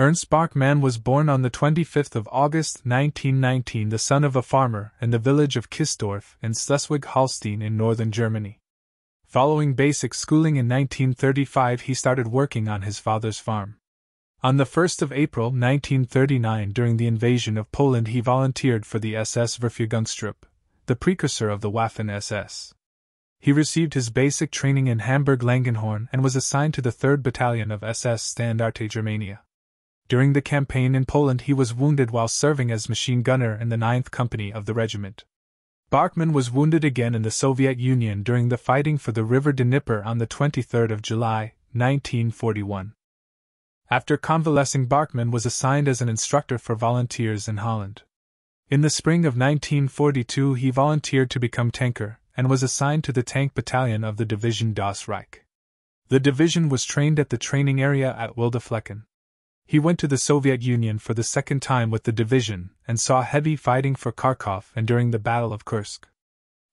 Ernst Barkmann was born on the 25th of August 1919, the son of a farmer in the village of Kisdorf in Schleswig-Holstein in northern Germany. Following basic schooling in 1935, he started working on his father's farm. On the 1st of April 1939, during the invasion of Poland, he volunteered for the SS Verfügungstruppe, the precursor of the Waffen SS. He received his basic training in Hamburg Langenhorn and was assigned to the 3rd Battalion of SS Standarte Germania. During the campaign in Poland, he was wounded while serving as machine gunner in the 9th Company of the regiment. Barkmann was wounded again in the Soviet Union during the fighting for the River Dnieper on the 23rd of July, 1941. After convalescing, Barkmann was assigned as an instructor for volunteers in Holland. In the spring of 1942, he volunteered to become tanker and was assigned to the tank battalion of the division Das Reich. The division was trained at the training area at Wildeflecken. He went to the Soviet Union for the second time with the division and saw heavy fighting for Kharkov and during the Battle of Kursk.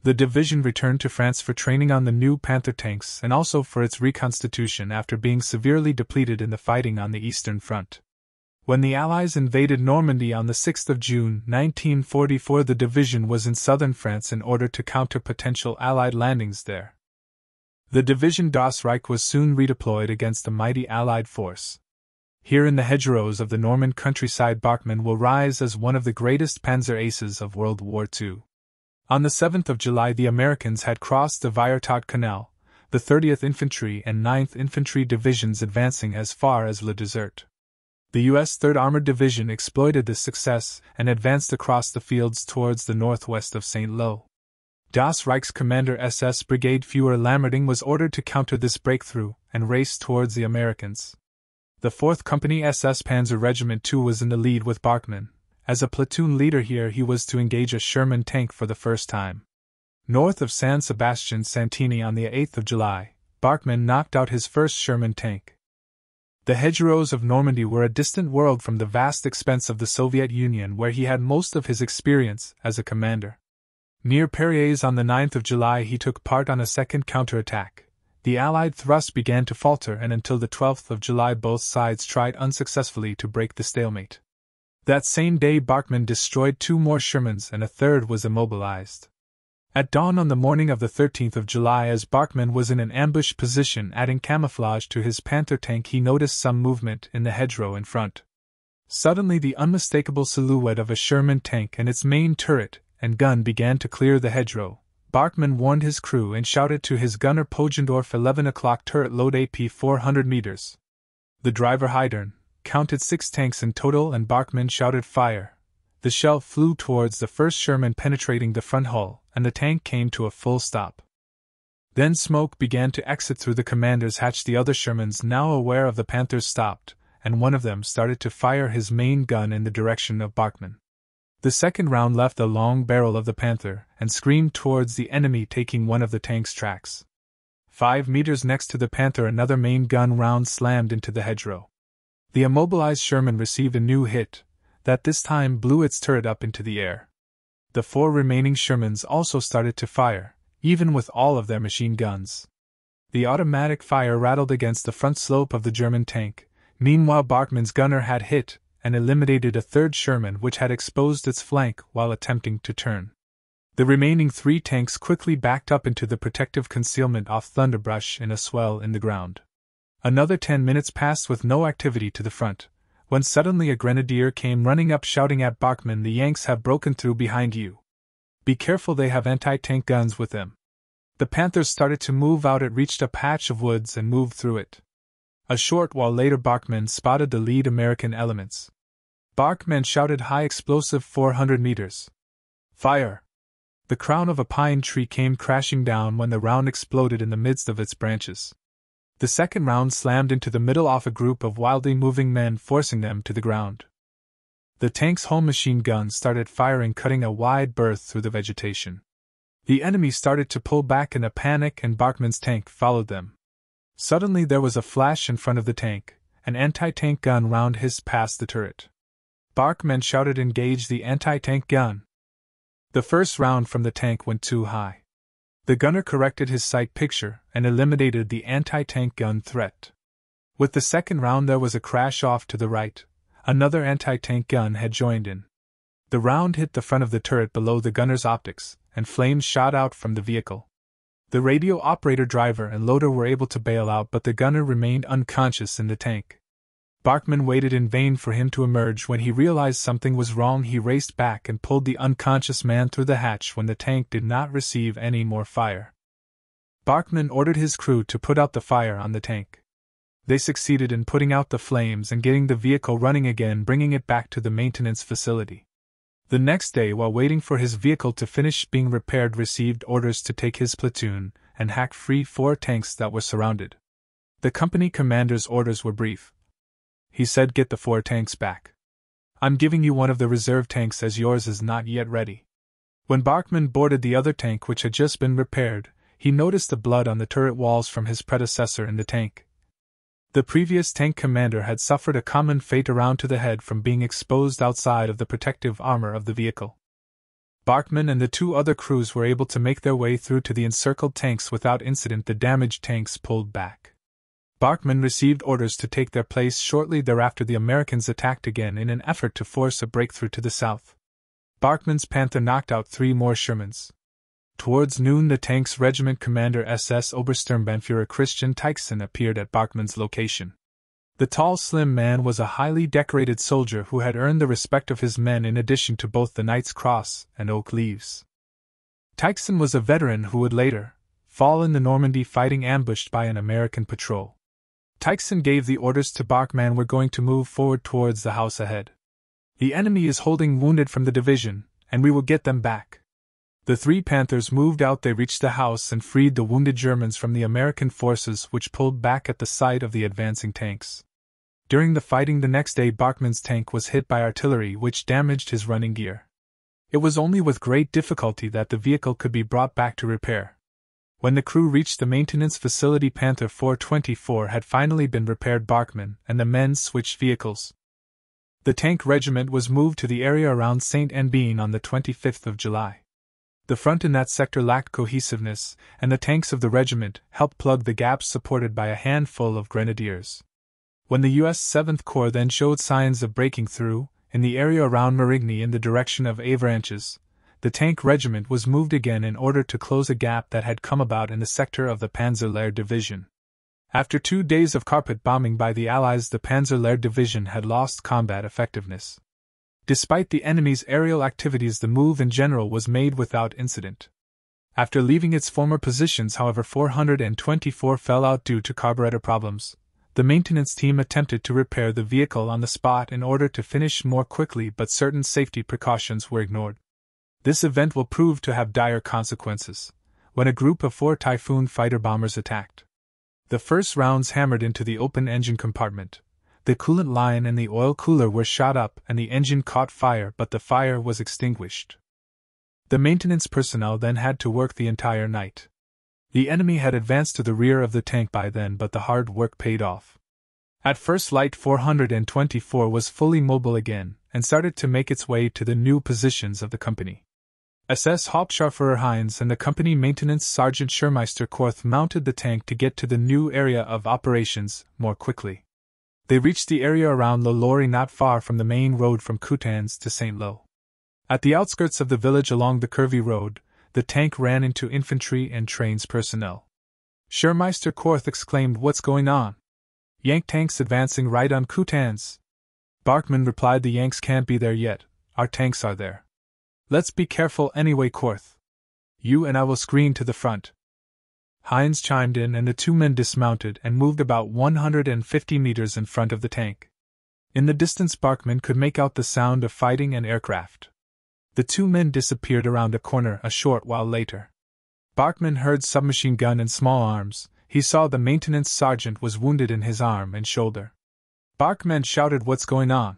The division returned to France for training on the new Panther tanks and also for its reconstitution after being severely depleted in the fighting on the Eastern Front. When the Allies invaded Normandy on the 6th of June 1944, the division was in southern France in order to counter potential Allied landings there. The division Das Reich was soon redeployed against the mighty Allied force. Here in the hedgerows of the Norman countryside, Barkmann will rise as one of the greatest panzer aces of World War II. On the 7th of July, the Americans had crossed the Vire-Taute Canal, the 30th Infantry and 9th Infantry Divisions advancing as far as Le Desert. The U.S. 3rd Armored Division exploited this success and advanced across the fields towards the northwest of St. Lo. Das Reich's commander SS Brigade Fuhrer Lammerding was ordered to counter this breakthrough and race towards the Americans. The 4th Company SS Panzer Regiment II was in the lead with Barkmann. As a platoon leader here, he was to engage a Sherman tank for the first time. North of San Sebastian Santini on the 8th of July, Barkmann knocked out his first Sherman tank. The hedgerows of Normandy were a distant world from the vast expense of the Soviet Union where he had most of his experience as a commander. Near Périers on the 9th of July, he took part on a second counterattack the Allied thrust began to falter, and until the 12th of July, both sides tried unsuccessfully to break the stalemate. That same day, Barkmann destroyed two more Shermans and a third was immobilized. At dawn on the morning of the 13th of July, as Barkmann was in an ambush position adding camouflage to his Panther tank, he noticed some movement in the hedgerow in front. Suddenly, the unmistakable silhouette of a Sherman tank and its main turret and gun began to clear the hedgerow, Barkmann warned his crew and shouted to his gunner Poggendorf 11 o'clock turret load AP 400 meters. The driver Heidern counted six tanks in total and Barkmann shouted fire. The shell flew towards the first Sherman penetrating the front hull, and the tank came to a full stop. Then smoke began to exit through the commander's hatch. The other Shermans, now aware of the Panthers, stopped, and one of them started to fire his main gun in the direction of Barkmann. The second round left the long barrel of the Panther and screamed towards the enemy, taking one of the tank's tracks. Five meters next to the Panther, another main gun round slammed into the hedgerow. The immobilized Sherman received a new hit, that this time blew its turret up into the air. The four remaining Shermans also started to fire, even with all of their machine guns. The automatic fire rattled against the front slope of the German tank. Meanwhile, Barkmann's gunner had hit and eliminated a third Sherman which had exposed its flank while attempting to turn. The remaining three tanks quickly backed up into the protective concealment off Thunderbrush in a swell in the ground. Another ten minutes passed with no activity to the front, when suddenly a grenadier came running up shouting at Barkmann, The Yanks have broken through behind you. Be careful, they have anti tank guns with them. The Panthers started to move out, it reached a patch of woods and moved through it. A short while later, Barkmann spotted the lead American elements. Barkmann shouted high explosive 400 meters. Fire! The crown of a pine tree came crashing down when the round exploded in the midst of its branches. The second round slammed into the middle of a group of wildly moving men, forcing them to the ground. The tank's home machine gun started firing, cutting a wide berth through the vegetation. The enemy started to pull back in a panic, and Barkmann's tank followed them. Suddenly there was a flash in front of the tank, an anti tank gun round hissed past the turret. Barkmann shouted, Engage the anti tank gun. The first round from the tank went too high. The gunner corrected his sight picture and eliminated the anti tank gun threat. With the second round, there was a crash off to the right, Another anti tank gun had joined in. The round hit the front of the turret below the gunner's optics, and flames shot out from the vehicle. The radio operator driver and loader were able to bail out, but the gunner remained unconscious in the tank. Barkmann waited in vain for him to emerge. When he realized something was wrong, he raced back and pulled the unconscious man through the hatch when the tank did not receive any more fire. Barkmann ordered his crew to put out the fire on the tank. They succeeded in putting out the flames and getting the vehicle running again, bringing it back to the maintenance facility. The next day, while waiting for his vehicle to finish being repaired, received orders to take his platoon and hack free four tanks that were surrounded. The company commander's orders were brief. He said, Get the four tanks back. I'm giving you one of the reserve tanks as yours is not yet ready. When Barkmann boarded the other tank, which had just been repaired, he noticed the blood on the turret walls from his predecessor in the tank. The previous tank commander had suffered a common fate around to the head from being exposed outside of the protective armor of the vehicle. Barkmann and the two other crews were able to make their way through to the encircled tanks without incident. The damaged tanks pulled back. Barkmann received orders to take their place shortly thereafter. The Americans attacked again in an effort to force a breakthrough to the south. Barkmann's Panther knocked out three more Shermans. Towards noon, the tank's regiment commander SS Obersturmbannführer Christian Tychsen appeared at Barkmann's location. The tall, slim man was a highly decorated soldier who had earned the respect of his men in addition to both the Knight's Cross and Oak Leaves. Tychsen was a veteran who would later fall in the Normandy fighting ambushed by an American patrol. Tychsen gave the orders to Barkmann we're going to move forward towards the house ahead. The enemy is holding wounded from the division, and we will get them back. The three Panthers moved out, they reached the house and freed the wounded Germans from the American forces, which pulled back at the sight of the advancing tanks. During the fighting the next day, Barkmann's tank was hit by artillery, which damaged his running gear. It was only with great difficulty that the vehicle could be brought back to repair. When the crew reached the maintenance facility, Panther 424 had finally been repaired. Barkmann and the men switched vehicles. The tank regiment was moved to the area around St. Enbeen on the 25th of July. The front in that sector lacked cohesiveness, and the tanks of the regiment helped plug the gaps supported by a handful of grenadiers. When the U.S. 7th Corps then showed signs of breaking through, in the area around Marigny in the direction of Avranches, the tank regiment was moved again in order to close a gap that had come about in the sector of the Panzer Division. After two days of carpet bombing by the Allies, the Panzer Division had lost combat effectiveness. Despite the enemy's aerial activities, the move in general was made without incident. After leaving its former positions, however, 424 fell out due to carburetor problems. The maintenance team attempted to repair the vehicle on the spot in order to finish more quickly, but certain safety precautions were ignored. This event will prove to have dire consequences. When a group of four Typhoon fighter bombers attacked, the first rounds hammered into the open engine compartment, the coolant line and the oil cooler were shot up and the engine caught fire, but the fire was extinguished. The maintenance personnel then had to work the entire night. The enemy had advanced to the rear of the tank by then, but the hard work paid off. At first, Light 424 was fully mobile again and started to make its way to the new positions of the company. SS Hauptscharführer Heinz and the company maintenance sergeant Schirrmeister Korth mounted the tank to get to the new area of operations more quickly. They reached the area around Le not far from the main road from Coutances to St. Lo. At the outskirts of the village along the curvy road, the tank ran into infantry and trains personnel. Schirrmeister Korth exclaimed, What's going on? Yank tanks advancing right on Coutances. Barkmann replied, The Yanks can't be there yet, our tanks are there. Let's be careful anyway, Korth. You and I will screen to the front. Heinz chimed in, and the two men dismounted and moved about 150 meters in front of the tank. In the distance, Barkmann could make out the sound of fighting and aircraft. The two men disappeared around a corner a short while later. Barkmann heard submachine gun and small arms. He saw the maintenance sergeant was wounded in his arm and shoulder. Barkmann shouted, What's going on?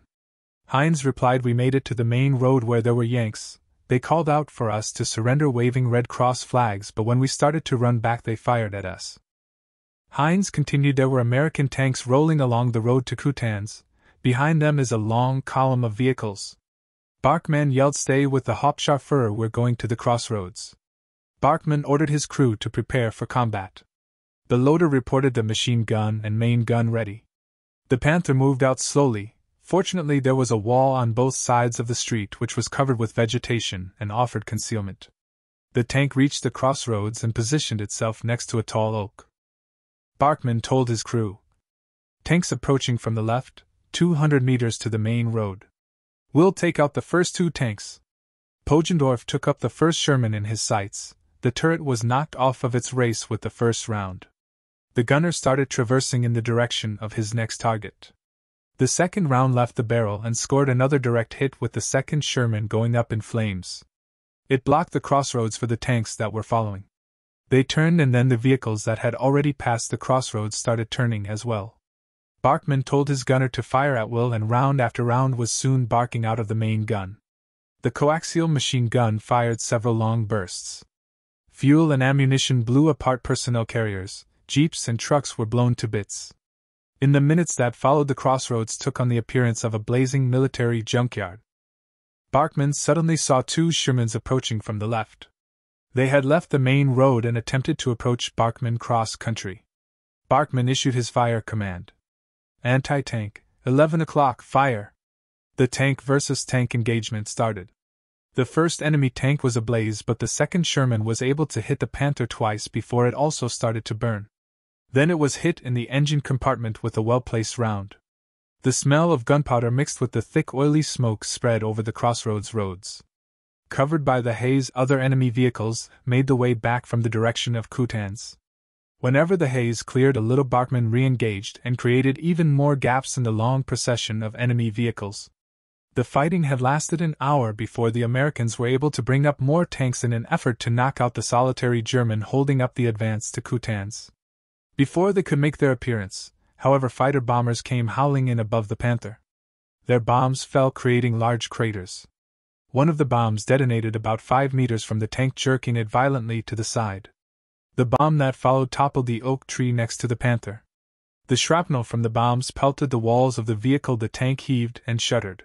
Heinz replied, We made it to the main road where there were Yanks, they called out for us to surrender waving Red Cross flags, but when we started to run back, they fired at us. Heinz continued there were American tanks rolling along the road to Coutances. Behind them is a long column of vehicles. Barkmann yelled, Stay with the Hauptscharführer, we're going to the crossroads. Barkmann ordered his crew to prepare for combat. The loader reported the machine gun and main gun ready. The Panther moved out slowly, Fortunately, there was a wall on both sides of the street which was covered with vegetation and offered concealment. The tank reached the crossroads and positioned itself next to a tall oak. Barkmann told his crew. Tanks approaching from the left, 200 meters to the main road. We'll take out the first two tanks. Poggendorf took up the first Sherman in his sights. The turret was knocked off of its race with the first round. The gunner started traversing in the direction of his next target. The second round left the barrel and scored another direct hit with the second Sherman going up in flames. It blocked the crossroads for the tanks that were following. They turned and then the vehicles that had already passed the crossroads started turning as well. Barkmann told his gunner to fire at will and round after round was soon barking out of the main gun. The coaxial machine gun fired several long bursts. Fuel and ammunition blew apart personnel carriers, jeeps and trucks were blown to bits. In the minutes that followed, the crossroads took on the appearance of a blazing military junkyard. Barkmann suddenly saw two Shermans approaching from the left. They had left the main road and attempted to approach Barkmann cross country. Barkmann issued his fire command Anti tank, 11 o'clock, fire! The tank versus tank engagement started. The first enemy tank was ablaze, but the second Sherman was able to hit the Panther twice before it also started to burn. Then it was hit in the engine compartment with a well placed round. The smell of gunpowder mixed with the thick oily smoke spread over the crossroads roads. Covered by the haze, other enemy vehicles made the way back from the direction of Coutances. Whenever the haze cleared, a little Barkmann re engaged and created even more gaps in the long procession of enemy vehicles. The fighting had lasted an hour before the Americans were able to bring up more tanks in an effort to knock out the solitary German holding up the advance to Coutances. Before they could make their appearance, however, fighter bombers came howling in above the Panther. Their bombs fell, creating large craters. One of the bombs detonated about five meters from the tank, jerking it violently to the side. The bomb that followed toppled the oak tree next to the Panther. The shrapnel from the bombs pelted the walls of the vehicle, the tank heaved and shuddered.